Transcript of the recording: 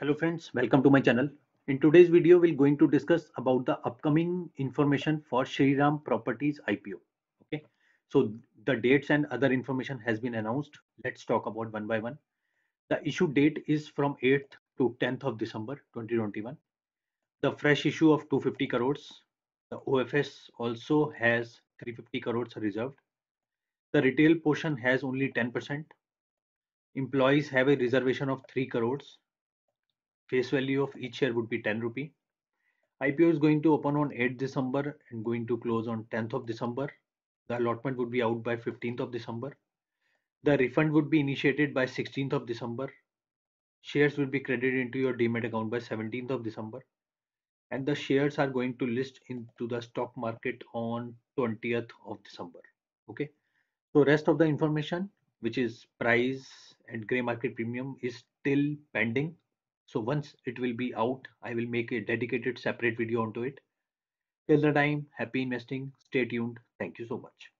Hello friends, welcome to my channel. In today's video, we're going to discuss about the upcoming information for Shriram Properties IPO. Okay, so the dates and other information has been announced. Let's talk about one by one. The issue date is from 8th to 10th of December 2021. The fresh issue of 250 crores. The OFS also has 350 crores reserved. The retail portion has only 10%. Employees have a reservation of 3 crores face value of each share would be 10 rupee. Ipo is going to open on 8th december and going to close on 10th of december. The allotment would be out by 15th of december. The refund would be initiated by 16th of december. Shares will be credited into your demat account by 17th of december. And the shares are going to list into the stock market on 20th of december. Okay? So rest of the information which is price and gray market premium is still pending so once it will be out i will make a dedicated separate video onto it. Till the time happy investing. Stay tuned. Thank you so much